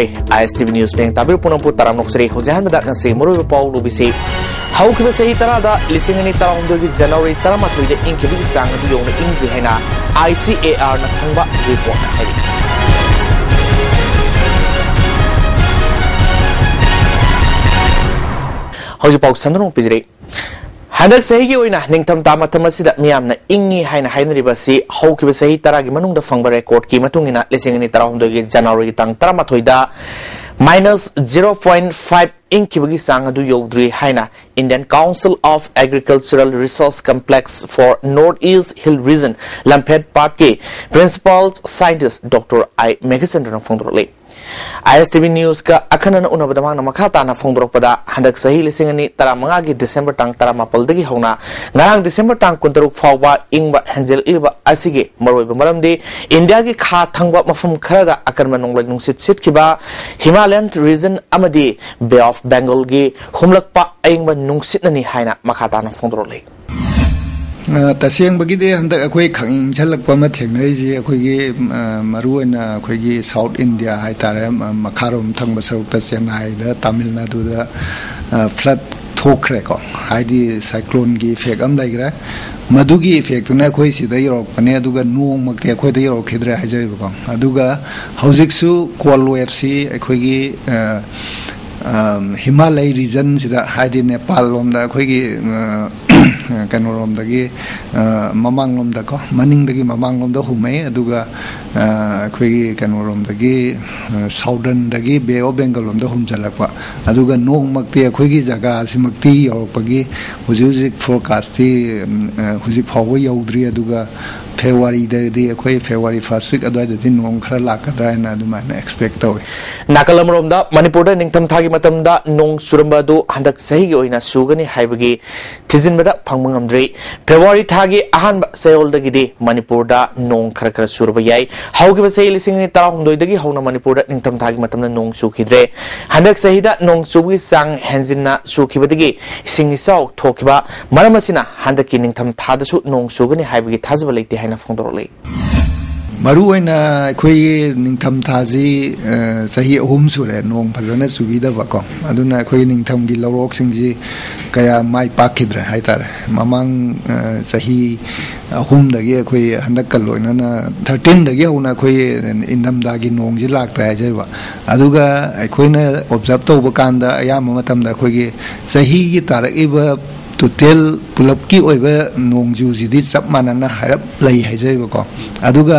Sri. ISTV News Peng tabir punang po taram nok Sri. Huzahan madat ng si Muro Paul Lubisi. Hau kiba sa hitara da lisingan ni tarang dogi January taramatoy na inkibi sang na yung na ingi hai na ICAR na tangba report na hai. Hau jipaw sandanong pijiri. ꯍꯟꯗꯛ ꯆꯍꯤꯒꯤ ꯑꯣꯏꯅ ꯅꯤꯡꯊꯝꯊꯥ ꯃꯇꯝ ꯑꯁꯤꯗ ꯃꯤꯌꯥꯝꯅ ꯏꯪꯉꯤ ꯍꯥꯏꯅ ꯍꯥꯏꯅꯔꯤꯕ ꯑꯁꯤ ꯍꯧꯈꯤꯕ ꯆꯍꯤ ꯇꯔꯥꯒꯤ ꯃꯅꯨꯡꯗ ꯐꯪꯕ ꯔꯦꯀꯣꯔꯗꯀꯤ ꯃꯇꯨꯡ ꯏꯟꯅ ꯂꯤꯁꯤꯡ ꯑꯅꯤ ꯇꯔꯥꯍꯨꯝꯗꯣꯏꯒꯤ ꯖꯅꯋꯥꯔꯤꯒꯤ ꯇꯥꯡ ꯇꯔꯥꯃꯥꯊꯣꯏꯗ ꯃꯥꯏꯅꯁ ꯖꯤꯔꯣ ꯄꯣꯏꯟ ꯐꯥꯏꯚ ꯏꯪꯈꯤꯕꯒꯤ ꯆꯥꯡ ꯑꯗꯨ ꯌꯧꯗ꯭ꯔꯤ ꯍꯥꯏꯅ Indian council of agricultural research complex for north east hill region ꯂꯝꯐꯦꯠ ꯄꯥꯠꯀꯤ ꯄ꯭ꯔꯤꯟꯁꯤꯄꯥꯜ ꯁꯥꯏꯟꯇꯤꯁ ꯗꯣꯛꯇꯔ ꯑꯥꯏ ꯃꯦꯘꯆꯟꯗ꯭ꯔꯅ ꯐꯣꯡꯗꯣꯔꯛꯂꯤ आईएसटीवी न्यूज़ का अखनन उनबद मांगना मखा ताना फोंदोरपदा हंदक सही लिसिंग अनि तरामंगा की दिसंबर टांग तरामापल दगी होना ngarang दिसंबर टांग कुंतरुक फावबा इंगबा हेंजेल इबा असिगे मरोइबा मरमदि इंडिया की खा थंगबा मफम खरदा अकरमा नोंगलै नुंसित सिटखिबा हिमालयन रीजन अमदि बे ऑफ़ बेंगल की हुमलकपा अइंगबा नुंसितननी हाइना मखा ताना फोंदोरले तसेंबगीदे हंदक अखोई खंगिंग छलकपा मा थेंगनरिजे अखोईगी मरुअना अखोईगी साउथ इंडिया हाइतारे मखारोम थंग बसरुक चेन्नई दा तमिलनाडु दा फ्लड थोखरे को हाइदी साइक्लोन की इफ़ेक्ट अम लाइग्रा मधुगी इफ़ेक्ट ना अखोई सिदा कोल वेबसी अखोईगी हिमालय रीजन सिदा हाइदी नेपाल अखोईगी ꯀꯩꯅꯣꯔꯣꯝꯗꯒꯤ ꯃꯃꯥꯡꯂꯣꯝꯗꯀꯣ ꯃꯅꯤꯡꯗꯒꯤ ꯃꯃꯥꯡꯂꯣꯝꯗ ꯍꯨꯝꯃꯩ ꯑꯗꯨꯒ ꯑꯩꯈꯣꯏꯒꯤ ꯀꯩꯅꯣꯔꯣꯝꯗꯒꯤ ꯁꯥꯎꯗꯔꯟꯗꯒꯤ ꯕꯦ ꯑꯣꯐ ꯕꯦꯡꯒꯜ ꯂꯣꯝꯗ ꯍꯨꯝꯖꯜꯂꯛꯄ ꯑꯗꯨꯒ ꯅꯣꯡꯃꯛꯇꯤ ꯑꯩꯈꯣꯏꯒꯤ ꯖꯒꯥꯁꯤꯃꯛꯇꯤ ꯌꯧꯔꯛꯄꯒꯤ ꯍꯧꯖꯤꯛ ꯍꯧꯖꯤꯛ ꯐꯣꯔꯀꯥꯁꯇꯤ ꯍꯧꯖꯤꯛ ꯐꯥꯎꯕ ꯌꯧꯗ꯭ꯔꯤ ꯑꯗꯨꯒ ꯐꯦꯕꯋꯥꯔꯤꯗꯗꯤ ꯑꯩꯈꯣꯏ ꯐꯦꯕꯋꯥꯔꯤ ꯐꯥꯔꯁ ꯋꯤꯛ ꯑꯗꯨꯋꯥꯏꯗꯗꯤ ꯅꯣꯡ ꯈꯔ ꯂꯥꯛꯀꯗ꯭ꯔꯥ ꯍꯥꯏꯅ ꯑꯗꯨꯃꯥꯏꯅ ꯑꯦꯛꯁꯄꯦꯛ ꯇꯧꯏ ꯅꯥꯀꯜ ꯑꯃꯔꯣꯝꯗ ꯃꯅꯤꯄꯨꯔꯗ ꯅꯤꯡꯊꯝꯊꯥꯒꯤ ꯃꯇꯝꯗ ꯅꯣꯡ ꯆꯨꯔꯝꯕ ꯑꯗꯨ ꯍꯟꯗꯛ ꯆꯍꯤꯒꯤ ꯑꯣꯏꯅ ꯆꯨꯒꯅꯤ ꯍꯥꯏꯕꯒꯤ ꯊꯤꯖꯤꯟꯕꯗ ꯐꯪꯕ ꯉꯝꯗ꯭ꯔꯤ ꯐꯦꯕꯋꯥꯔꯤ ꯊꯥꯒꯤ ꯑꯍꯥꯟꯕ ꯆꯌꯣꯜꯗꯒꯤꯗꯤ ꯃꯅꯤꯄꯨꯔꯗ ꯅꯣꯡ ꯈꯔ ꯈꯔ ꯆꯨꯔꯕ ꯌꯥꯏ ꯍꯧꯈꯤꯕ ꯆꯍꯤ ꯂꯤꯁꯤꯡ ꯑꯅꯤ ꯇꯔꯥꯍꯨꯝꯗꯣꯏꯗꯒꯤ ꯍꯧꯅ ꯃꯅꯤꯄꯨꯔꯗ ꯅꯤꯡꯊꯝꯊꯥꯒꯤ ꯃꯇꯝꯗ ꯅꯣꯡ ꯆꯨꯈꯤꯗ꯭ꯔꯦ ꯍꯟꯗꯛ ꯆꯍꯤꯗ ꯅꯣꯡ ꯆꯨꯕꯒꯤ ꯆꯥꯡ ꯍꯦꯟꯖꯤꯟꯅ ꯆꯨꯈꯤꯕꯗꯒꯤ ꯏꯁꯤꯡ ꯏꯆꯥꯎ ꯊꯣꯛꯈꯤꯕ ꯃꯔꯝ ꯑꯁꯤꯅ ꯍꯟꯗꯛꯀꯤ ꯅꯤꯡꯊꯝꯊꯥꯗꯁꯨ ꯅꯣꯡ ꯆꯨꯒꯅꯤ ꯍꯥꯏꯕꯒꯤ ꯊꯥꯖꯕ ꯂꯩꯇꯦ ꯍꯥꯏꯅ ꯐꯣꯡꯗꯣꯔꯛꯂꯤ ꯃꯔꯨꯑꯣꯏꯅ ꯑꯩꯈꯣꯏꯒꯤ ꯅꯤꯡꯊꯝꯊꯥꯁꯤ ꯆꯍꯤ ꯑꯍꯨꯝ ꯁꯨꯔꯦ ꯅꯣꯡ ꯐꯖꯅ ꯆꯨꯕꯤꯗꯕꯀꯣ ꯑꯗꯨꯅ ꯑꯩꯈꯣꯏꯒꯤ ꯅꯤꯡꯊꯝꯒꯤ ꯂꯧꯔꯣꯛꯁꯤꯡꯁꯤ ꯀꯌꯥ ꯃꯥꯏ ꯄꯥꯛꯈꯤꯗ꯭ꯔꯦ ꯍꯥꯏꯇꯥꯔꯦ ꯃꯃꯥꯡ ꯆꯍꯤ ꯑꯍꯨꯝꯗꯒꯤ ꯑꯩꯈꯣꯏ ꯍꯟꯗꯛꯀ ꯂꯣꯏꯅꯅ ꯊꯥꯔꯇꯤꯟꯗꯒꯤ ꯍꯧꯅ ꯑꯩꯈꯣꯏ ꯏꯪꯊꯝꯊꯥꯒꯤ ꯅꯣꯡꯁꯤ ꯂꯥꯛꯇ꯭ꯔꯦ ꯍꯥꯏꯖꯔꯤꯕ ꯑꯗꯨꯒ ꯑꯩꯈꯣꯏꯅ ꯑꯣꯕꯖꯥꯔꯕ ꯇꯧꯕ ꯀꯥꯟꯗ ꯑꯌꯥꯝꯕ ꯃꯇꯝꯗ ꯑꯩꯈꯣꯏꯒꯤ ꯆꯍꯤꯒꯤ ꯇꯥꯔꯛꯏꯕ ꯇꯣꯇꯦꯜ ꯄꯨꯂꯞꯀꯤ ꯑꯣꯏꯕ ꯅꯣꯡꯖꯨꯁꯤꯗꯤ ꯆꯞ ꯃꯥꯟꯅꯅ ꯍꯥꯏꯔꯞ ꯂꯩ ꯍꯥꯏꯖꯔꯤꯕꯀꯣ ꯑꯗꯨꯒ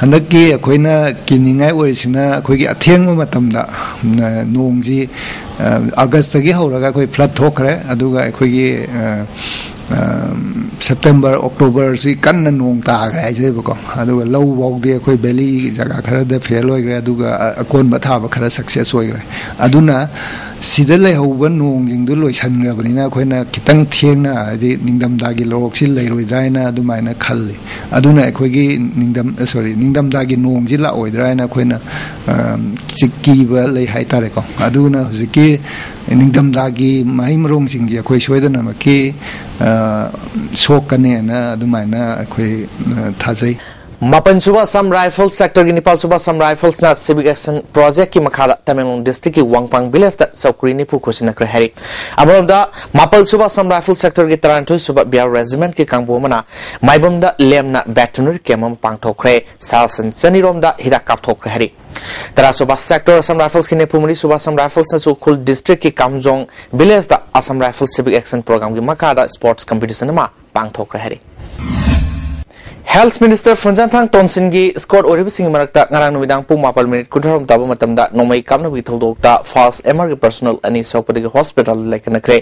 ꯍꯟꯗꯛꯀꯤ ꯑꯩꯈꯣꯏꯅ ꯀꯤꯅꯤꯡꯉꯥꯏ ꯑꯣꯏꯔꯤꯁꯤꯅ ꯑꯩꯈꯣꯏꯒꯤ ꯑꯊꯦꯡꯕ ꯃꯇꯝꯗ ꯅꯣꯡꯁꯤ ꯑꯒꯁꯇꯒꯤ ꯍꯧꯔꯒ ꯑꯩꯈꯣই ꯐ꯭ꯂꯠ ꯊꯣꯛꯈ꯭ꯔꯦ ꯑꯗꯨꯒ ꯑꯩꯈꯣꯏꯒꯤ ꯁꯦꯞꯇꯦꯝꯕꯔ ꯑꯣꯛꯇꯣꯕꯔꯁꯤ ꯀꯟꯅ ꯅꯣꯡ ꯇꯥꯈ꯭ꯔꯦ ꯍꯥꯏꯖꯩꯕꯀꯣ ꯑꯗꯨꯒ ꯂꯧ ꯐꯥꯎꯗꯤ ꯑꯩꯈꯣꯏ ꯕꯦꯂꯤ ꯖꯒꯥ ꯈꯔꯗ ꯐꯦꯜ ꯑꯣꯏꯈ꯭ꯔꯦ ꯑꯗꯨꯒ ꯑꯀꯣꯟꯕ ꯊꯥꯕ ꯈꯔ ꯁꯛꯁꯦꯁ ꯑꯣꯏꯈ꯭ꯔꯦ ꯑꯗꯨꯅ ꯁꯤꯗ ꯂꯩꯍꯧꯕ ꯅꯣꯡꯁꯤꯡꯗꯨ ꯂꯣꯏꯁꯤꯟꯈ꯭ꯔꯕꯅꯤꯅ ꯑꯩꯈꯣꯏꯅ ꯈꯤꯇꯪ ꯊꯦꯡꯅ ꯍꯥꯏꯗꯤ ꯅꯤꯡꯊꯝꯊꯥꯒꯤ ꯂꯧꯔꯣꯛꯁꯤ ꯂꯩꯔꯣꯏꯗ꯭ꯔꯥ ꯍꯥꯏꯅ ꯑꯗꯨꯃꯥꯏꯅ ꯈꯜꯂꯤ ꯑꯗꯨꯅ ꯑꯩꯈꯣꯏꯒꯤ ꯅꯤꯡꯊꯝ ꯁꯣꯔꯤ ꯅꯤꯡꯊꯝꯊꯥꯒꯤ ꯅꯣꯡꯁꯤ ꯂꯥꯛꯑꯣꯏꯗ꯭ꯔꯥ ꯍꯥꯏꯅ ꯑꯩꯈꯣꯏꯅ ꯀꯤꯕ ꯂꯩ ꯍꯥꯏꯇꯥꯔꯦꯀꯣ ꯑꯗꯨꯅ ꯍꯧꯖꯤꯛꯀꯤ ꯅꯤꯡꯊꯝꯊꯥꯒꯤ ꯃꯍꯩ ꯃꯔꯣꯡꯁꯤꯡꯁꯦ ꯑꯩꯈꯣꯏ ꯁꯣꯏꯗꯅꯃꯛꯀꯤ ꯁꯣꯛꯀꯅꯦꯅ ꯑꯗꯨꯃꯥꯏꯅ ꯑꯩꯈꯣꯏ ꯊꯥꯖꯩ मापन सुबह असम राइफल्स सेक्टर की नेपाल सुबह असम राइफल्स ना सिविक एक्शन प्रोजेक्ट की मखादा तमेंगलोंग डिस्ट्रिक्ट की वांगपांग विलेज दा चौकरी निपु खुशिन कर हैरी अमरोदा मापल सुबह असम राइफल सेक्टर की तरानथोय सुबह बिहार रेजिमेंट के कांगबो मना माइबम दा लेमना बैटनरी केमम पांगथोखरे सालसन चनिरोम दा हिदा कापथोखरे हैरी तरा सुबह सेक्टर असम राइफल्स की नेपुमरी सुबह असम राइफल्स ना चुखुल डिस्ट्रिक्ट की कामजोंग विलेज दा Assam rifle civic action program की मखादा स्पोर्ट्स कंपटीशन मा पांगथोखरे हैरी हेल्थ मिनिस्टर फुंजानथांग टोनसिन की स्कॉट ओरिबसिंग मरकता ngarang numidang pung mapal minute kuntarom taba matamda nomai kamna bi thodokta fast MR के पर्सनल अनि सौपदगी हॉस्पिटल लेकन करे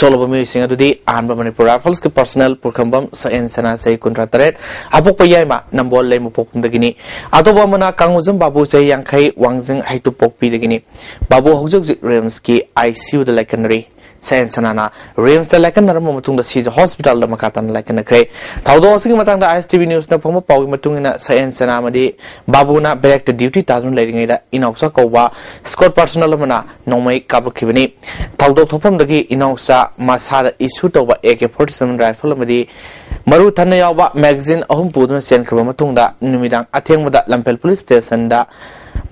सोलबो mi sing adudi anba manipur rifles के पर्सनल पुरखंबम सन सना से कुंट्रा तरेट अपok पयाima नंबोल ले मुपोkum dagini atoba mana kangujam babu से यांखै वांगजिंग हाइतु पोकपी दगini babu hojok rems की ICU da lakan naram ꯁꯦꯟꯁꯅꯥꯅ ꯔꯤꯝꯁꯇ ꯂꯥꯏꯀꯠꯅꯔꯝꯕ ꯃꯇꯨꯡꯗ ꯁꯤꯖ ꯍꯣꯁꯄꯤꯇꯥꯜꯗ ꯃꯈꯥ ꯇꯥꯅ ꯂꯥꯏꯀꯠꯅꯈ꯭ꯔꯦ ꯊꯧꯗꯣꯛ ꯑꯁꯤꯒꯤ ꯃꯇꯥꯡꯗ ꯑꯥꯏ ꯑꯦꯁ ꯇꯤꯚꯤ ꯅ꯭ꯌꯨꯁꯅ ꯐꯣꯡꯕ ꯄꯥꯎꯒꯤ ꯃꯇꯨꯡꯏꯟꯅ ꯁꯦꯟꯁꯅꯥ ꯑꯃꯗꯤ ꯕꯥꯕꯨꯅ ꯕꯦꯔꯦꯛꯇ ꯗ꯭ꯌꯨꯇꯤ ꯇꯥꯗꯨꯅ ꯂꯩꯔꯤꯉꯩꯗ ꯏꯅꯥꯎꯆꯥ ꯀꯧꯕ ꯁ꯭ꯀꯣꯠ ꯄꯥꯔꯁꯣꯅꯦꯜ ꯑꯃꯅ ꯅꯣꯡꯃꯩ ꯀꯥꯞꯂꯛꯈꯤꯕꯅꯤ ꯊꯧꯗꯣꯛ ꯊꯣꯛꯐꯝꯗꯒꯤ ꯏꯅꯥꯎꯆꯥ ꯃꯁꯥꯗ ꯏꯁꯨ ꯇꯧꯕ A K forty seven rifle ꯑꯃꯗꯤ ꯃꯔꯨ ꯊꯟꯅ ꯌꯥꯎꯕ ꯃꯦꯒꯥꯖꯤꯟ ꯑꯍꯨꯝ ꯄꯨꯗꯨꯅ ꯆꯦꯟꯈ꯭ꯔꯕ ꯃꯇꯨꯡꯗ ꯅꯨꯃꯤꯗꯥꯡ ꯑꯊꯦꯡꯕꯗ ꯂꯝꯐꯦꯜ police ꯁ꯭ꯇꯦꯁꯟꯗ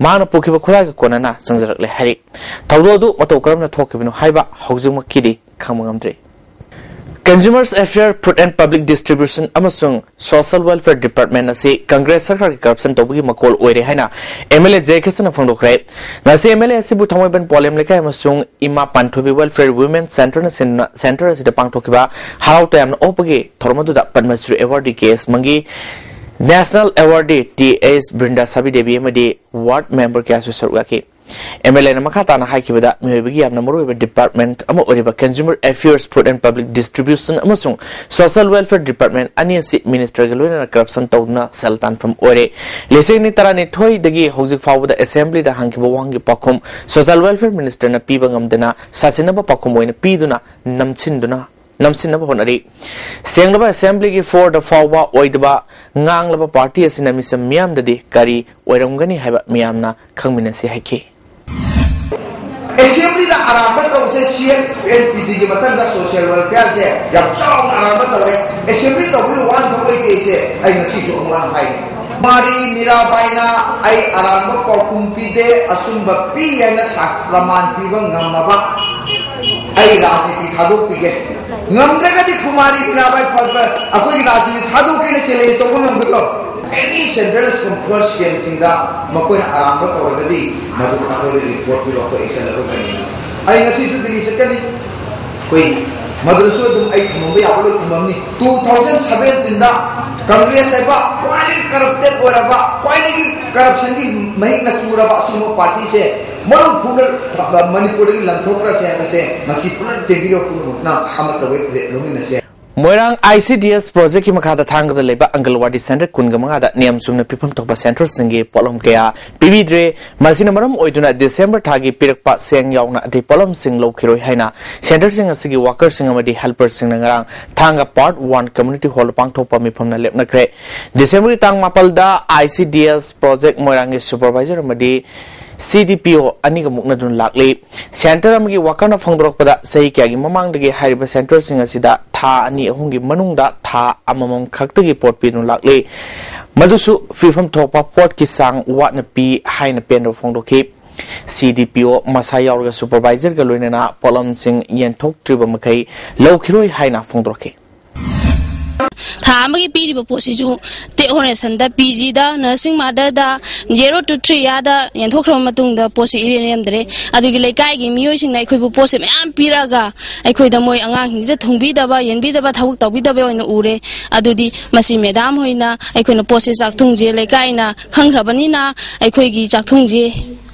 numidang atheng mada lampel police station da ꯃꯥꯅ ꯄꯨꯈꯤꯕ ꯈꯨꯠꯂꯥꯏꯒ ꯀꯣꯟꯅꯅ ꯆꯪꯖꯔꯛꯂꯦ ꯍꯥꯏꯔꯤ ꯊꯧꯗꯣꯛ ꯑꯗꯨ ꯃꯇꯧ ꯀꯔꯝꯅ ꯊꯣꯛꯈꯤꯕꯅꯣ ꯍꯥꯏꯕ ꯍꯧꯖꯤꯛꯃꯛꯀꯤꯗꯤ ꯈꯪꯕ ꯉꯝꯗ꯭ꯔꯤ Consumers Affair Food and Public Distribution amasung Social Welfare Department asi Congress sarkar ki corruption tobagi makol oire haina MLA J Kesana phongdokre nasi MLA asi bu thamoi ban problem lekai amasung ima panthobi welfare women center na center asi da pangthokiba harau to amna opagi thormadu da Padma Shri award case mangi National Awardee T.S. Brinda Sabi Devi amadi ward member kya su sarga ki MLA na makata na haikibada mihoibagi yamna maruiba department ama oriba consumer affairs food and public distribution amasung social welfare department ani si minister ga loina corruption tawna seltan from ore lesing ni tarani thoi dagi hozik fawda assembly da hangkiba wangi pakhum social welfare minister na piba ngamdana sasinaba pakhum oina piduna namchinduna नमसीब असेंगे four फाव party मैमदी कारी ओरगनी है मैं खमीन से हकी assembly आरब तौर से C M L P D की मतलब सोशल वेलफेयर से आरब तौर असेंबली तब की मारी मीराबाइना आरब कौम पीदे अचुब पी है सा प्रमाण पीब kumari mira bai pa akoi rajniti thaduk ke ne chele to ko ngam any central control scheme singda makoi na aramba to ga di madu akoi report pi ko action lo ka ni ai ngasi su dili sakani koi madu su dum ai thumbe ya bolo thumni 2017 da Congress है बा क्वाली corrupted हो रहा बा क्वाली की corruption की मही न चूरा बा सुमो पार्टी से मोरंग आईसीडीएस प्रोजेक्ट की मखाद थांगद अंगलवाड़ी सेंटर कुनग मंगा नियम सुमन पिफम तोब सेंटर संगे पोलम गया पिबिद्रे मसिन मरम ओइदुना दिसेंबर थागी पिरकपा सेंग यावना पोलम सिंग लोखिरोय सेंटर सिंग असगी हेल्पर सिंग नंगरा पार्ट 1 कम्युनिटी हॉल पांग तोब मिफम ना लेब नखरे दिसेंबर तांग मापलदा आईसीडीएस प्रोजेक्ट मोरंग सुपरवाइजर मदि lepna kre December tang mapal da ICDS project Moirang supervisor amadi CDPO ani ga mukna dun lakli center amgi wakana phangdrok pada sei kya gi mamang dagi hariba center sing asida tha ani ahung gi manung da tha amamam khakta gi port pi dun lakli madusu fifam thopa port ki sang wat na pi haina pen ro phangdok ki CDPO masa yaurga supervisor ga loinana polam sing yen thok triba makai laukhiroi haina phangdrok ki ꯊꯥ ꯑꯃꯒꯤ ꯄꯤꯔꯤꯕ ꯄꯣꯠꯁꯤꯁꯨ ꯇꯦꯛ ꯍꯣꯔꯦꯁꯟꯗ ꯄꯤ ꯖꯤꯗ ꯅꯔꯁꯤꯡ ꯃꯥꯗꯔꯗ zero two three ꯌꯥꯗ ꯌꯦꯟꯊꯣꯛꯈ꯭ꯔꯕ ꯃꯇꯨꯡꯗ ꯄꯣꯠꯁꯤ ꯏꯔꯦꯟ ꯂꯩꯔꯝꯗ꯭ꯔꯦ ꯑꯗꯨꯒꯤ ꯂꯩꯀꯥꯏꯒꯤ ꯃꯤꯑꯣꯏꯁꯤꯡꯅ ꯑꯩꯈꯣꯏꯕꯨ ꯄꯣꯠꯁꯦ ꯃꯌꯥꯝ ꯄꯤꯔꯛꯑꯒ ꯑꯩꯈꯣꯏꯗ ꯃꯣꯏ ꯑꯉꯥꯡꯁꯤꯡꯁꯤꯗ ꯊꯨꯡꯕꯤꯗꯕ ꯌꯦꯟꯕꯤꯗꯕ ꯊꯕꯛ ꯇꯧꯕꯤꯗꯕ ꯑꯣꯏꯅ ꯎꯔꯦ ꯑꯗꯨꯗꯤ ꯃꯁꯤ ꯃꯦꯗꯥꯝ ꯍꯣꯏꯅ ꯑꯩꯈꯣꯏꯅ ꯄꯣꯠꯁꯦ ꯆꯥꯛꯊꯨꯡꯁꯦ ꯂꯩꯀꯥꯏꯅ ꯈꯪꯈ꯭ꯔꯕꯅꯤꯅ ꯑꯩꯈꯣꯏꯒꯤ ꯆꯥꯛꯊꯨꯡꯁꯦ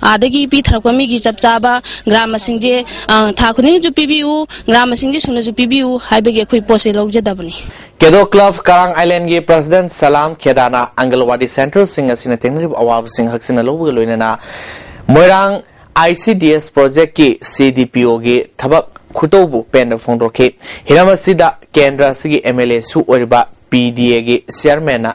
आदगी पीथरक मी चप चाब ग्राम सिंजे था खुद पीबू ग्राम सिंजे सुनजु पीबू हाइबगे अखोई पोसे लौजदबनी केदो क्लब, करांग आइलैंड के प्रेसिडेंट सलाम खेदाना, अंगलवाडी सेंटर सिंह असिन तेंगरिब अवाब सिंह हक्सिन लोबग लोइनना। मोइरांग आईसीडीएस प्रोजेक्ट की सीडीपीओ के थबक खुतोबु पेन फोंदोके हिरामसिदा केंद्र सिगी एमएलए सु ओरिबा पीडीए के चेयरमैन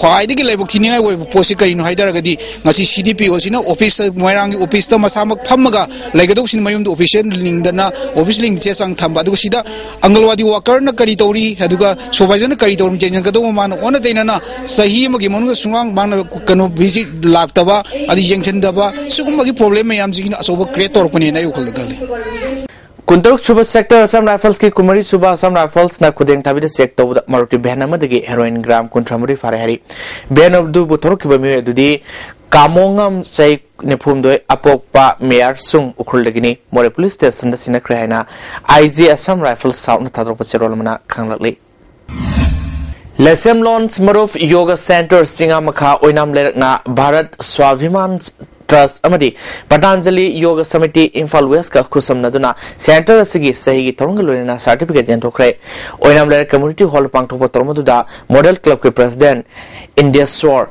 ख्वाइदगी लेबक थी निगाई पोसी करीनो हाइदरगदी ngasi CDP osina office moirang office ta masamak phammaga laigado sin mayum do official lingdana office ling che sang thamba du sida angalwadi worker na kari tori haduga supervisor na kari torum jenjang kado man ona teina na sahi magi monga sungang man kanu busy laktawa adi jengchen daba sugumagi problem yam jigina asoba creator pone na yukhalgal कुंतरुक सुबह sector Assam rifles की कुमरी सुबह Assam rifles ना खुदेंग थाबिद check तौद Maruti बहन अमदगी heroin ग्राम कुंथ्रमरी फारे हरी बहन अब्दु बुथोरक बमी अदुदी कामोंगम चै निफुमदोय अपोकपा मेयर सुंग उखुलदगिनी मोरे पुलिस स्टेशन द सिनक्रे हैना आईजी असम राइफल्स साउन थादरप चेरोल मना खंगलकली लेसेम लॉन्स मरुफ योगा सेंटर सिंगा मखा ओइनाम लेरकना भारत स्वाभिमान ट्रस्ट अमदी पतंजलि योग समिति इम्फाल वेस्ट का खुसमनदुना सेंटर असिगी सही थोरंग लोइना सर्टिफिकेट जेंथोखरे ओइनाम कम्युनिटी हॉल पांगथोप तोरमदुदा मॉडल क्लब के प्रेसिडेंट इंडियस्वर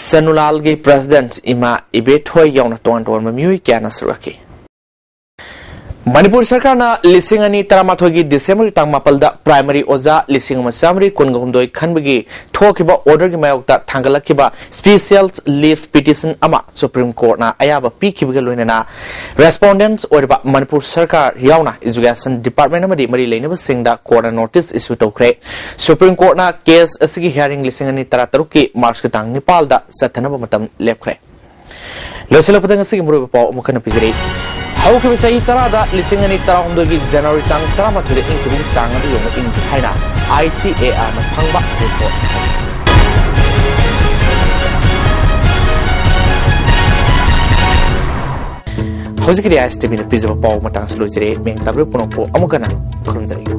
सनुलाल के प्रेसिडेंट इमा इबेथोय याउना तोन तोन मम्युई क्याना सुरकी मणिपुर सरकार ना लिसिंग अनि तरामाथोगी दिसंबर तांग मापलदा प्राइमरी ओजा लिसिंग चामरी कुनगहुमदोय खनबगी थोकिबा ऑर्डर की मायोक्ता थांगलखिबा special leave petition supreme court अयाबा पीखिबगे लोइना रेस्पोंडेंट्स ओरबा मणिपुर सरकार यावना एजुकेशन डिपार्टमेंट मरी लेनब court notice issue तौखरे supreme court case hearing listing अनि तरा तरुक की मार्च के तांग नेपालदा सथनब मतम लेपखरे Hau bisa itara da lising ani tara hom dogi January tang tara ma jure ing kibing sang haina ICAR na phangba report. Hozikiri ISTV ni pizza pa pau seluruh selo jere meng tabru punong po amukana khurunjai.